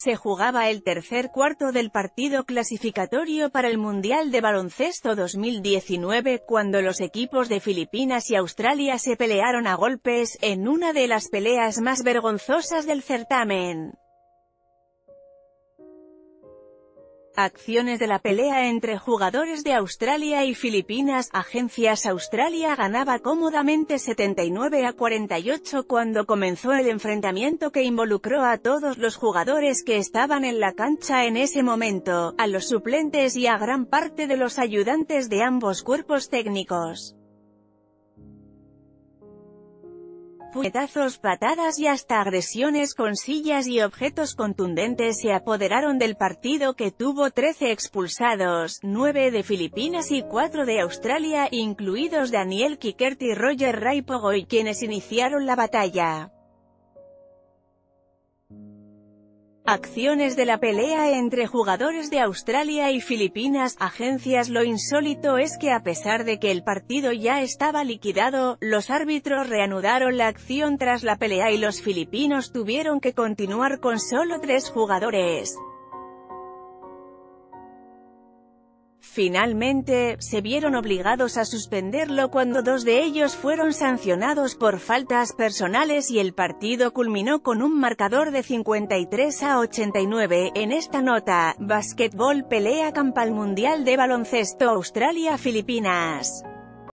se jugaba el tercer cuarto del partido clasificatorio para el Mundial de Baloncesto 2019, cuando los equipos de Filipinas y Australia se pelearon a golpes, en una de las peleas más vergonzosas del certamen. Acciones de la pelea entre jugadores de Australia y Filipinas. Agencias Australia ganaba cómodamente 79 a 48 cuando comenzó el enfrentamiento que involucró a todos los jugadores que estaban en la cancha en ese momento, a los suplentes y a gran parte de los ayudantes de ambos cuerpos técnicos. Puñetazos, patadas y hasta agresiones con sillas y objetos contundentes se apoderaron del partido que tuvo 13 expulsados, 9 de Filipinas y 4 de Australia, incluidos Daniel Kikert y Roger Raipogoy, quienes iniciaron la batalla. Acciones de la pelea entre jugadores de Australia y Filipinas. Agencias Lo insólito es que a pesar de que el partido ya estaba liquidado, los árbitros reanudaron la acción tras la pelea y los filipinos tuvieron que continuar con solo tres jugadores. Finalmente, se vieron obligados a suspenderlo cuando dos de ellos fueron sancionados por faltas personales y el partido culminó con un marcador de 53 a 89. En esta nota, Básquetbol pelea campal mundial de baloncesto Australia-Filipinas.